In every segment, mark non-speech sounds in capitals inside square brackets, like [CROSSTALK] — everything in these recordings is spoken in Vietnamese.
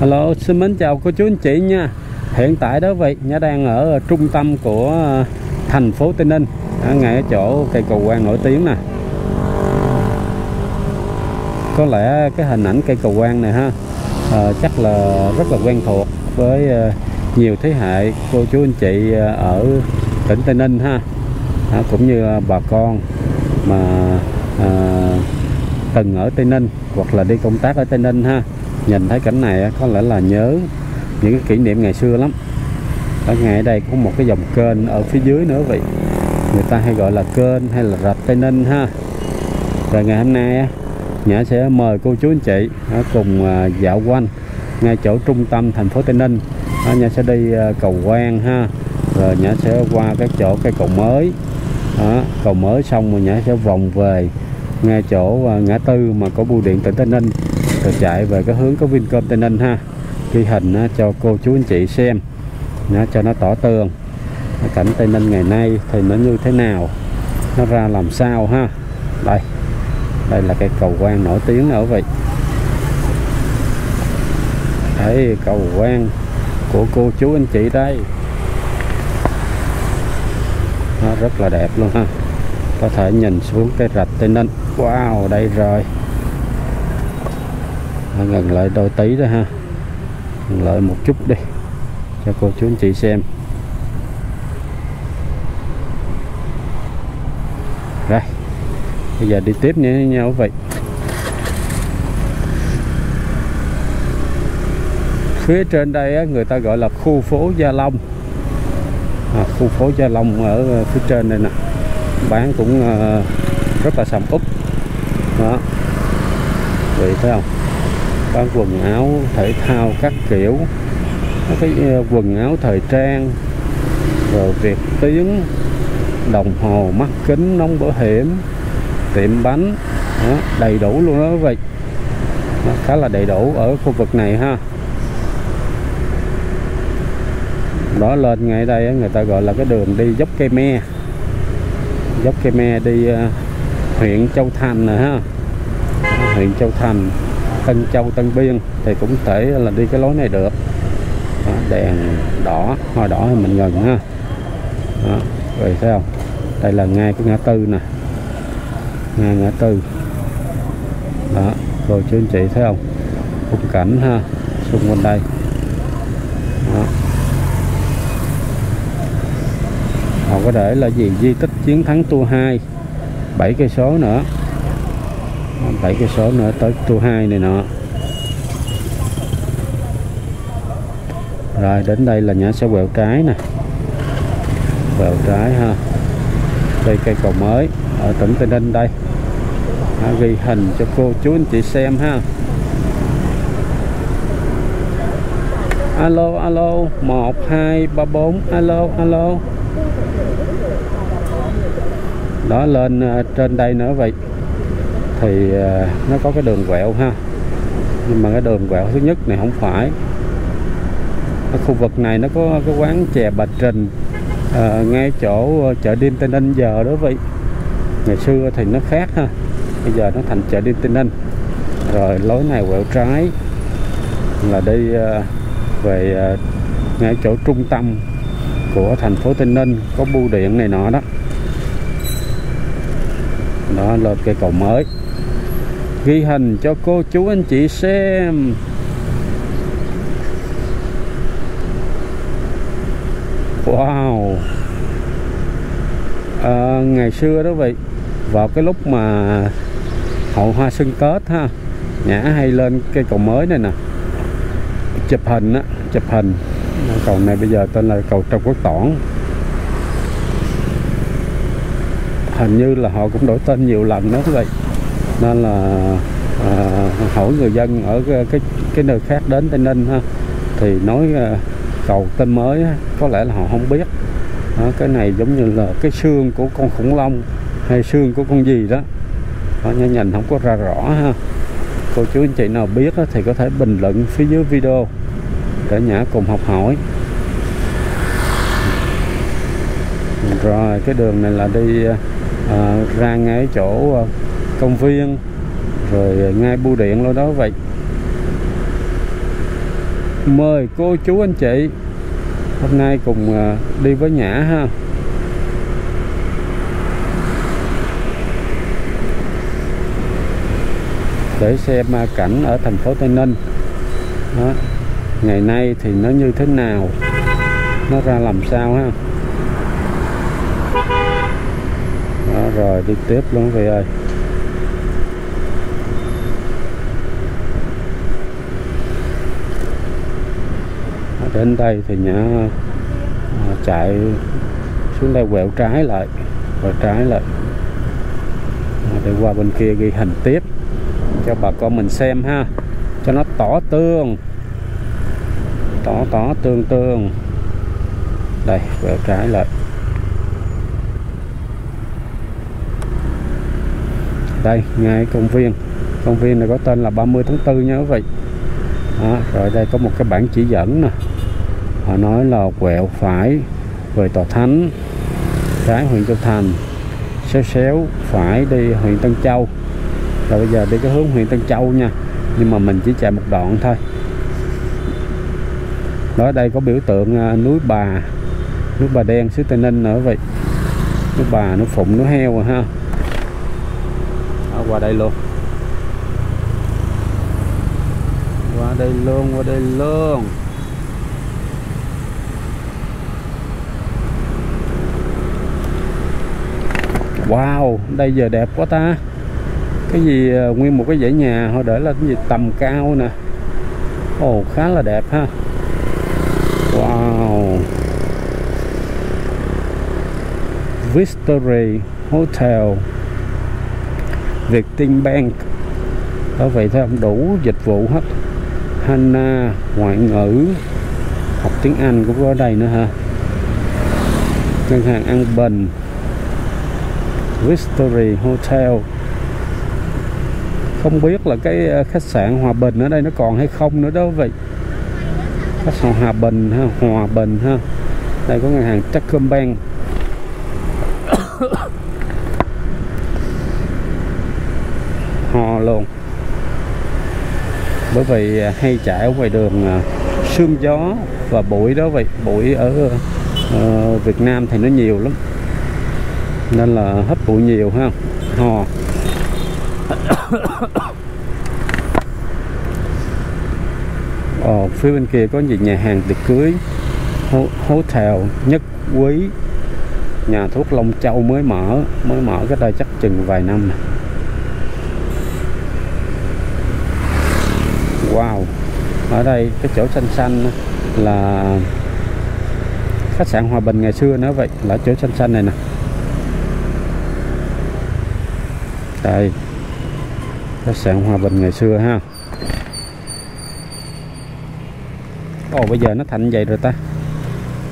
Hello, xin mến chào cô chú anh chị nha. Hiện tại đó vậy, Nhã đang ở ờ, trung tâm của ờ, thành phố Tây Ninh ở ngay ở chỗ cây cầu quan nổi tiếng nè. Có lẽ cái hình ảnh cây cầu quan này ha à, chắc là rất là quen thuộc với nhiều thế hệ cô chú anh chị ở tỉnh Tây Ninh ha. À, cũng như bà con mà à, từng ở Tây Ninh hoặc là đi công tác ở Tây Ninh ha nhìn thấy cảnh này có lẽ là nhớ những cái kỷ niệm ngày xưa lắm. Ở ngay ở đây có một cái dòng kênh ở phía dưới nữa vậy người ta hay gọi là kênh hay là rạch Tây Ninh ha. Rồi ngày hôm nay Nhã sẽ mời cô chú anh chị cùng à, dạo quanh ngay chỗ trung tâm thành phố Tây Ninh. Nhã sẽ đi à, cầu Quan ha. Rồi Nhã sẽ qua cái chỗ cây cầu mới. Đó, cầu mới xong rồi Nhã sẽ vòng về ngay chỗ à, ngã tư mà có bưu điện tỉnh Tây Ninh rồi chạy về cái hướng có Vincom Tây Ninh ha. Ghi hình á, cho cô chú anh chị xem. Nó cho nó tỏ tường. Cảnh Tây Ninh ngày nay thì nó như thế nào? Nó ra làm sao ha? Đây. Đây là cái cầu quan nổi tiếng ở vậy đấy cầu quan của cô chú anh chị đây. Nó rất là đẹp luôn ha. Có thể nhìn xuống cái rạch Tây Ninh. Wow đây rồi gần lại đôi tí đó ha. Gần lại một chút đi. Cho cô chú anh chị xem. Rồi bây giờ đi tiếp nhé nhau vậy phía trên đây á, người ta gọi là khu phố Gia Long. À, khu phố Gia Long ở phía trên đây nè. Bán cũng ờ, rất là sầm úp đó. Vậy thấy không? Quần áo thể thao các kiểu. Cái ờ, quần áo thời trang rồi việt tiến đồng hồ mắt kính nón bảo hiểm tiệm bánh đó, đầy đủ luôn đó quý vị. Đó, khá là đầy đủ ở khu vực này ha. Đó lên ngay đây người ta gọi là cái đường đi dốc cây me. Dốc cây me đi uh, huyện Châu Thành nè ha. Huyện Châu Thành. Tân Châu Tân Biên thì cũng thể là đi cái lối này được. Đó, đèn đỏ hoa đỏ thì mình gần ha. Đó, rồi thấy không đây là ngay cái ngã tư nè. Ngay ngã tư. Đó rồi chú anh chị thấy không? Khung cảnh ha xung quanh đây. Đó. họ có để là gì? Di tích chiến thắng tour 2 7 cây số nữa bảy cây số nữa tới tour 2 này nọ. Rồi đến đây là nhã sẽ quẹo trái nè. Quẹo trái ha. Đây cây cầu mới ở tỉnh Tây Ninh đây. À, ghi hình cho cô chú anh chị xem ha. Alo alo 1 2 3 4 alo alo. Đó lên ờ, trên đây nữa vậy thì ờ, nó có cái đường quẹo ha. Nhưng mà cái đường quẹo thứ nhất này không phải. Ở khu vực này nó có cái quán chè bà trình à, ờ, ngay chỗ chợ đêm tây ninh giờ đó vậy ngày xưa thì nó khác ha bây giờ nó thành chợ đêm tây ninh rồi lối này quẹo trái là đi ờ, về ngay chỗ trung tâm của thành phố tây ninh có bưu điện này nọ đó. Đó là cây cầu mới ghi hình cho cô chú anh chị xem. Wow. À, ngày xưa đó vậy vào cái lúc mà hậu hoa xuân tết ha nhã hay lên cây cầu mới này nè. Chụp hình á chụp hình. Cầu này bây giờ tên là cầu Trần Quốc Toản. Hình như là họ cũng đổi tên nhiều lần đó vậy nên là à, hỏi người dân ở cái, cái cái nơi khác đến Tây Ninh ha. Thì nói à, cầu tên mới có lẽ là họ không biết. Đó, cái này giống như là cái xương của con khủng long hay xương của con gì đó. Họ nhìn không có ra rõ ha. Cô chú anh chị nào biết thì có thể bình luận phía dưới video để nhã cùng học hỏi. Rồi cái đường này là đi à, ra ngay chỗ à, công viên rồi ngay bưu điện lâu đó vậy. Mời cô chú anh chị hôm nay cùng à, đi với nhã ha. Để xem à, cảnh ở thành phố Tây Ninh. Đó. ngày nay thì nó như thế nào? Nó ra làm sao ha? Đó, rồi đi tiếp luôn vị ơi. Đến đây thì nhã à, chạy xuống đây quẹo trái lại quẹo trái lại à, để qua bên kia ghi hình tiếp cho bà con mình xem ha. Cho nó tỏ tương tỏ tỏ tương tương đây quẹo trái lại. Đây ngay công viên. Công viên này có tên là 30 tháng 4 nha quý vị. Đó, rồi đây có một cái bản chỉ dẫn nè họ nói là quẹo phải về tòa thánh trái huyện châu thành xéo xéo phải đi huyện tân châu. Rồi bây giờ đi cái hướng huyện tân châu nha nhưng mà mình chỉ chạy một đoạn thôi. Đó đây có biểu tượng à, núi bà núi bà đen xứ tây ninh nữa vậy. Núi bà núi phụng núi heo rồi ha. Đó, qua đây luôn. Qua đây luôn qua đây luôn. Wow, đây giờ đẹp quá ta. Cái gì ờ, nguyên một cái dãy nhà họ để là cái gì tầm cao nè. Ồ, khá là đẹp ha. Wow. Victory Hotel. Vietinbank Đó vậy thôi đủ dịch vụ hết. Hana, ngoại ngữ. Học tiếng Anh cũng có ở đây nữa ha. Ngân hàng An Bình. Victory Hotel. Không biết là cái ờ, khách sạn Hòa Bình ở đây nó còn hay không nữa đó vậy khách sạn Hòa Bình ha, Hòa Bình ha. Đây có ngân hàng Techcombank. [COUGHS] Ho luôn. Bởi vì ờ, hay chạy ở ngoài đường ờ, sương gió và bụi đó vậy bụi ở Việt Nam thì nó nhiều lắm nên là hấp bụi nhiều ha hò Ồ, ờ, phía bên kia có gì nhà hàng tiệc cưới hố thèo nhất quý. Nhà thuốc Long Châu mới mở mới mở cái đây chắc chừng vài năm này. Wow ở đây cái chỗ xanh xanh là khách sạn Hòa Bình ngày xưa nữa vậy là chỗ xanh xanh này nè. Đây. Khách sạn Hòa Bình ngày xưa ha. Ồ, bây giờ nó thành vậy rồi ta.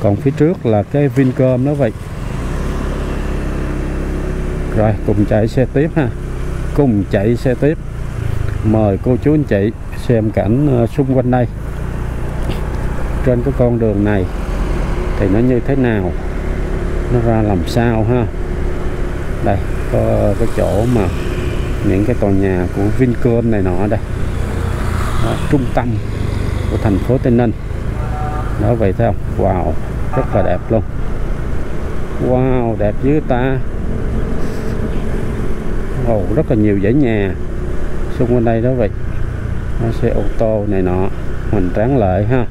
Còn phía trước là cái Vincom nó vậy. Rồi, cùng chạy xe tiếp ha. Cùng chạy xe tiếp. Mời cô chú anh chị xem cảnh ờ, xung quanh đây. Trên cái con đường này thì nó như thế nào? Nó ra làm sao ha? Đây có cái chỗ mà những cái tòa nhà của Vincom này nọ đây. Đó, trung tâm của thành phố Tây Ninh. Đó vậy thấy không? Wow rất là đẹp luôn. Wow đẹp dưới ta. Wow rất là nhiều dãy nhà xung quanh đây đó vậy. Nó xe ô tô này nọ. Mình tráng lợi ha.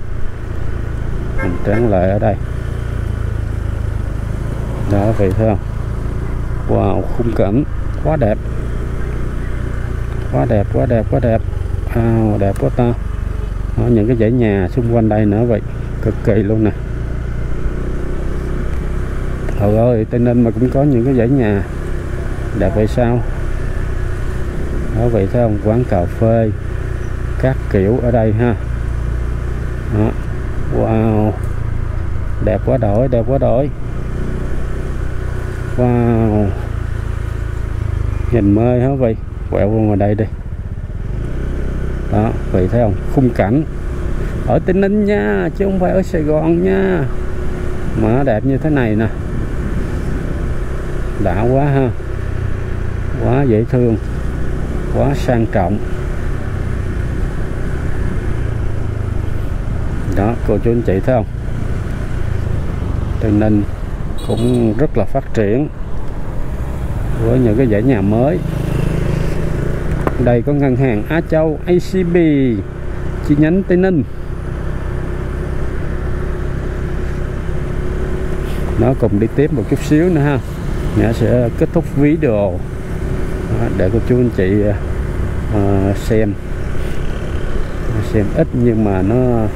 Mình tráng lợi ở đây. Đó vậy thấy không? Wow khung cảnh. Quá đẹp. Quá đẹp quá đẹp quá đẹp. Wow, đẹp quá ta. Đó, những cái dãy nhà xung quanh đây nữa vậy. Cực kỳ luôn nè. Trời ơi Tây Ninh mà cũng có những cái dãy nhà đẹp vậy sao? Đó vậy thấy không? Quán cà phê các kiểu ở đây ha. Đó. wow. Đẹp quá đổi đẹp quá đổi wow nhìn mê hả? Vậy, quẹo qua ngoài đây đi. Đó, vậy thấy không? Khung cảnh. Ở Tây Ninh nha, chứ không phải ở Sài Gòn nha. Mà nó đẹp như thế này nè. Đã quá ha. Quá dễ thương. Quá sang trọng. Đó, cô chú anh chị thấy không? Tây Ninh cũng rất là phát triển với những cái dãy nhà mới. Đây có ngân hàng Á Châu ACB chi nhánh Tây Ninh. Nó cùng đi tiếp một chút xíu nữa ha. Nhã sẽ kết thúc video. Đồ để cô chú anh chị ờ, ờ, xem. Xem ít nhưng mà nó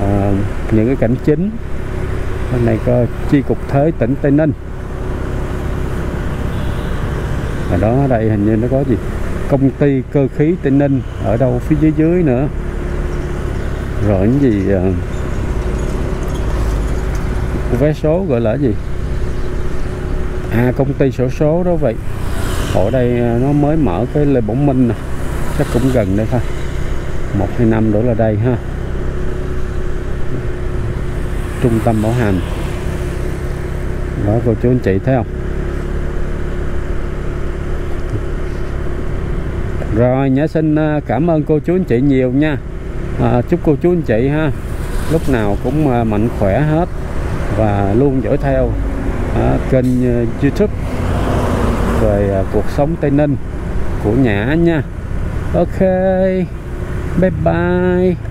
ờ, những cái cảnh chính bên này có chi cục thuế tỉnh Tây Ninh. Ở đó đây hình như nó có gì? Công ty cơ khí Tây Ninh ở đâu? Phía dưới dưới nữa. Rồi những gì ờ, vé số gọi là gì? À công ty sổ số đó vậy. Ở đây ờ, nó mới mở cái Lê Bổng Minh nè. Chắc cũng gần đây thôi. Một hai năm nữa là đây ha trung tâm bảo hành. Đó cô chú anh chị thấy không? Rồi nhã xin à, cảm ơn cô chú anh chị nhiều nha. À, chúc cô chú anh chị ha lúc nào cũng à, mạnh khỏe hết và luôn dõi theo à, kênh à, youtube. Về à, cuộc sống tây ninh của nhã nha. Ok bye bye.